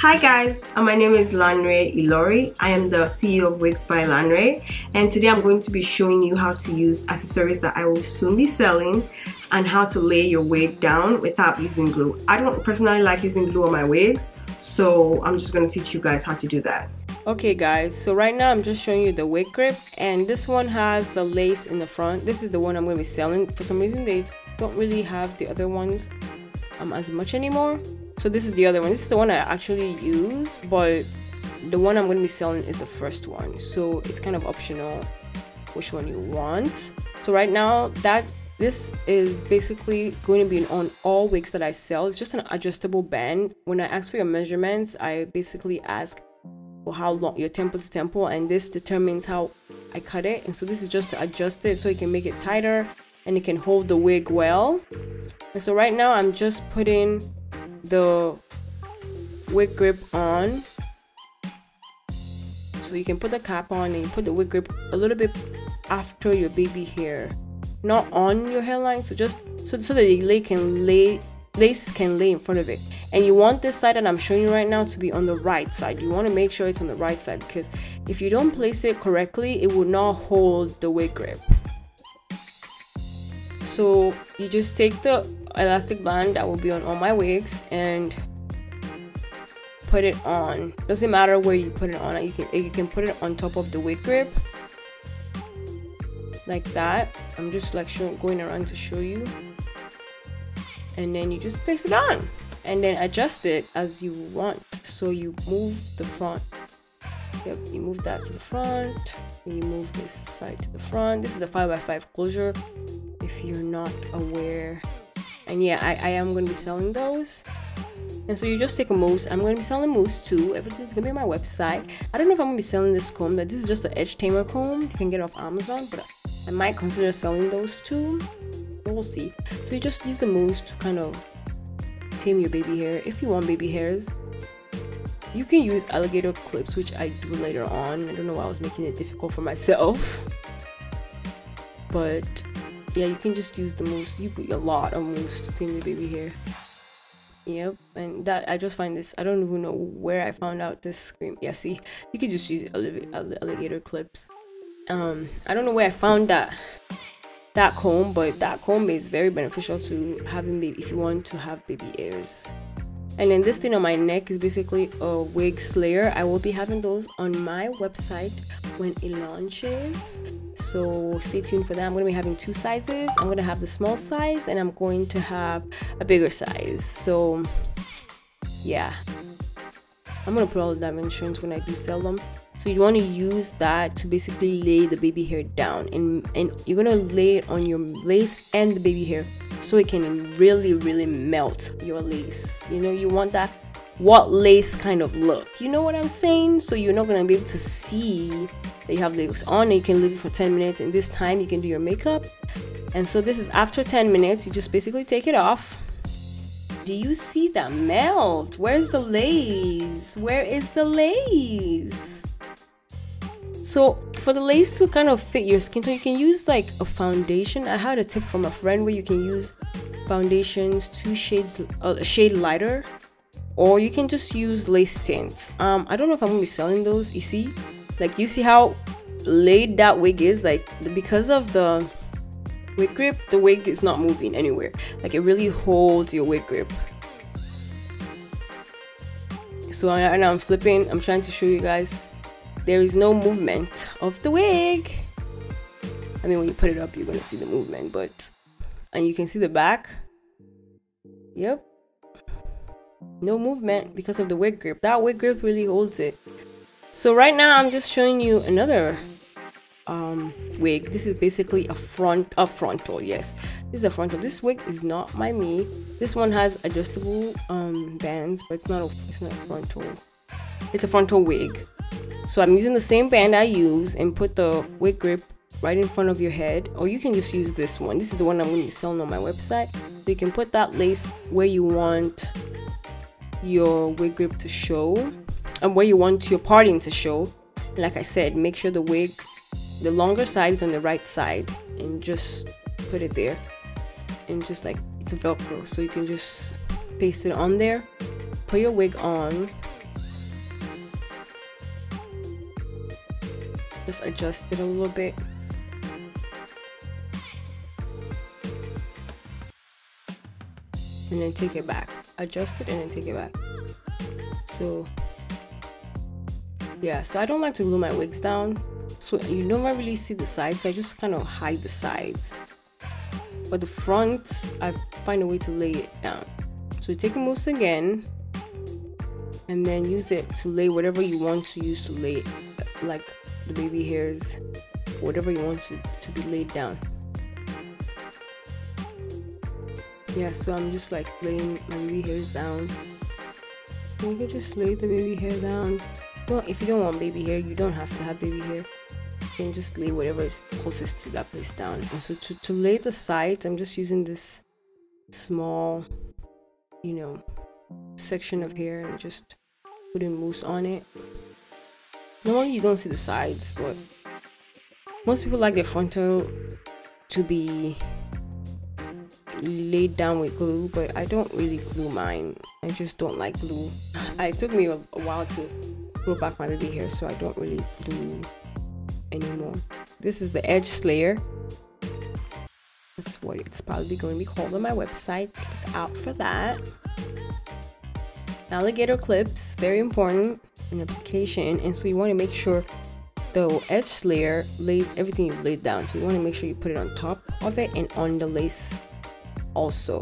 Hi guys, uh, my name is Lanre Ilori. I am the CEO of Wigs by Lanre and today I'm going to be showing you how to use accessories that I will soon be selling and how to lay your wig down without using glue. I don't personally like using glue on my wigs so I'm just going to teach you guys how to do that. Okay guys, so right now I'm just showing you the wig grip and this one has the lace in the front. This is the one I'm going to be selling. For some reason they don't really have the other ones um, as much anymore so this is the other one. This is the one i actually use but the one i'm going to be selling is the first one. So it's kind of optional which one you want. So right now that this is basically going to be on all wigs that i sell. It's just an adjustable band. When i ask for your measurements i basically ask for how long your temple to temple and this determines how i cut it. And so this is just to adjust it so you can make it tighter and it can hold the wig well. And so right now i'm just putting the wig grip on. So you can put the cap on and you put the wig grip a little bit after your baby hair. Not on your hairline so just so, so that the lay can lay lace can lay in front of it. And you want this side that I'm showing you right now to be on the right side. You want to make sure it's on the right side because if you don't place it correctly it will not hold the wig grip so you just take the elastic band that will be on all my wigs and put it on. Doesn't matter where you put it on you can you can put it on top of the wig grip like that. I'm just like showing, going around to show you. And then you just place it on and then adjust it as you want. So you move the front. Yep you move that to the front. You move this side to the front. This is a 5x5 closure if you're not aware and yeah I, I am going to be selling those. And so you just take a mousse. I'm going to be selling mousse too. Everything's going to be on my website. I don't know if i'm going to be selling this comb but this is just an edge tamer comb. You can get off amazon but i might consider selling those too. We'll see. So you just use the mousse to kind of tame your baby hair. If you want baby hairs you can use alligator clips which i do later on. I don't know why i was making it difficult for myself. But yeah you can just use the mousse. You put a lot of mousse to tame your baby hair. Yep and that i just find this i don't even know where i found out this cream yeah see you can just use alligator clips. Um i don't know where i found that that comb but that comb is very beneficial to having baby if you want to have baby hairs and then this thing on my neck is basically a wig slayer. I will be having those on my website when it launches. So stay tuned for that. I'm going to be having two sizes. I'm going to have the small size and i'm going to have a bigger size. So yeah. I'm going to put all the dimensions when i do sell them. So you want to use that to basically lay the baby hair down. And and you're going to lay it on your lace and the baby hair so it can really really melt your lace. You know you want that what lace kind of look. You know what i'm saying? So you're not to be able to see that you have lace on and you can leave it for 10 minutes and this time you can do your makeup. And so this is after 10 minutes you just basically take it off. Do you see that melt? Where's the lace? Where is the lace so for the lace to kind of fit your skin tone, you can use like a foundation. I had a tip from a friend where you can use foundations two shades uh, a shade lighter or you can just use lace tints. Um, I don't know if I'm gonna be selling those. You see, like you see how laid that wig is. Like because of the wig grip, the wig is not moving anywhere. Like it really holds your wig grip. So and I'm flipping. I'm trying to show you guys there is no movement of the wig. I mean, when you put it up, you're gonna see the movement, but and you can see the back. Yep, no movement because of the wig grip. That wig grip really holds it. So right now, I'm just showing you another um, wig. This is basically a front, a frontal. Yes, this is a frontal. This wig is not my me. This one has adjustable um, bands, but it's not. A, it's not frontal. It's a frontal wig. So I'm using the same band I use and put the wig grip right in front of your head or you can just use this one. This is the one I'm going to be selling on my website. So you can put that lace where you want your wig grip to show and where you want your parting to show. like I said, make sure the wig, the longer side is on the right side and just put it there. And just like it's a velcro so you can just paste it on there. Put your wig on just adjust it a little bit. And then take it back. Adjust it and then take it back. So yeah so I don't like to glue my wigs down. So you never really see the sides so I just kind of hide the sides. But the front I find a way to lay it down. So take a mousse again and then use it to lay whatever you want to use to lay it, like the baby hairs whatever you want to, to be laid down. Yeah so I'm just like laying my baby hairs down. You can just lay the baby hair down? Well if you don't want baby hair you don't have to have baby hair. You can just lay whatever is closest to that place down. And so to, to lay the sides I'm just using this small you know section of hair and just putting mousse on it normally you don't see the sides but most people like their frontal to be laid down with glue but I don't really glue mine. I just don't like glue. It took me a, while to grow back my baby hair so I don't really glue anymore. This is the edge slayer. That's what it's probably going to be called on my website. Look out for that alligator clips very important in application and so you want to make sure the edge slayer lays everything you've laid down. So you want to make sure you put it on top of it and on the lace also.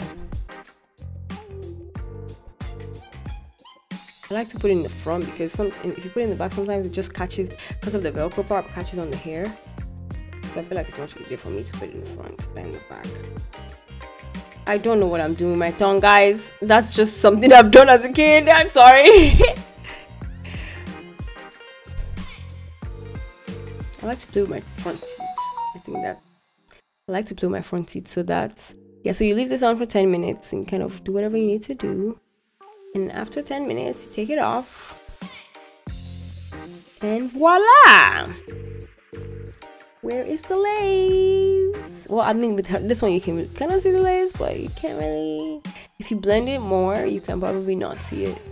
I like to put it in the front because some if you put it in the back sometimes it just catches because of the velcro part catches on the hair. So I feel like it's much easier for me to put it in the front than the back I don't know what I'm doing with my tongue guys. That's just something I've done as a kid. I'm sorry. I like to play with my front teeth I think that I like to play with my front teeth so that yeah so you leave this on for 10 minutes and kind of do whatever you need to do. And after 10 minutes you take it off. And voila! Where is the well i mean with her, this one you can kind of see the lace but you can't really if you blend it more you can probably not see it.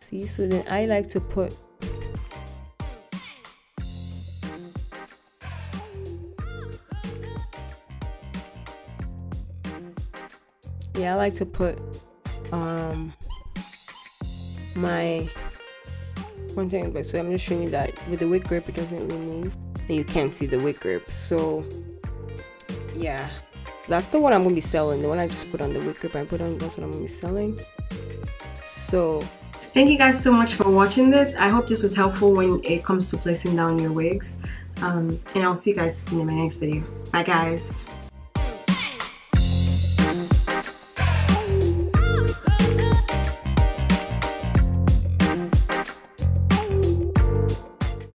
See so then i like to put yeah I like to put um my one thing but so I'm just showing you that with the wig grip it doesn't really move and you can't see the wig grip. So yeah. That's the one I'm gonna be selling the one I just put on the wig grip I put on that's what I'm gonna be selling. So thank you guys so much for watching this. I hope this was helpful when it comes to placing down your wigs. Um, and I'll see you guys in my next video. Bye guys